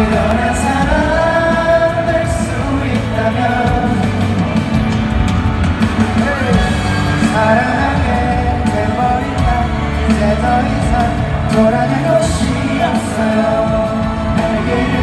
그런 사람 수 있다면. 사랑하게 돼버린다. 이제 더 이상 돌아갈 곳이 없어요. 알기를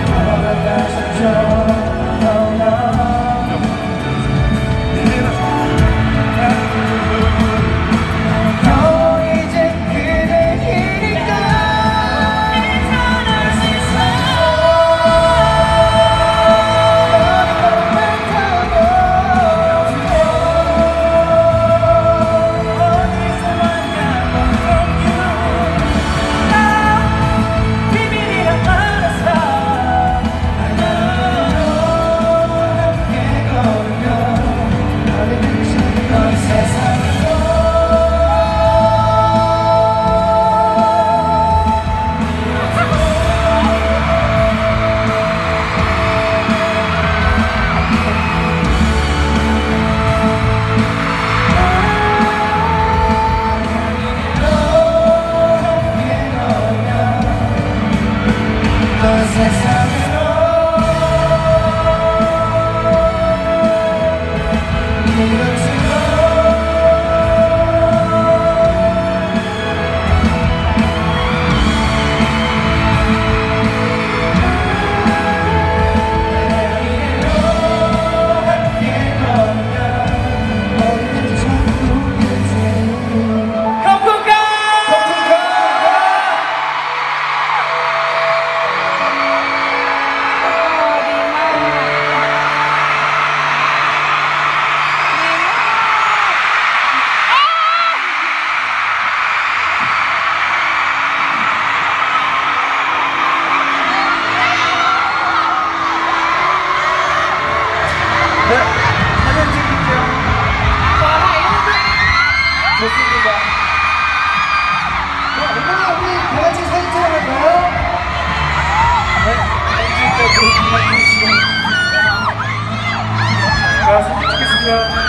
Yeah.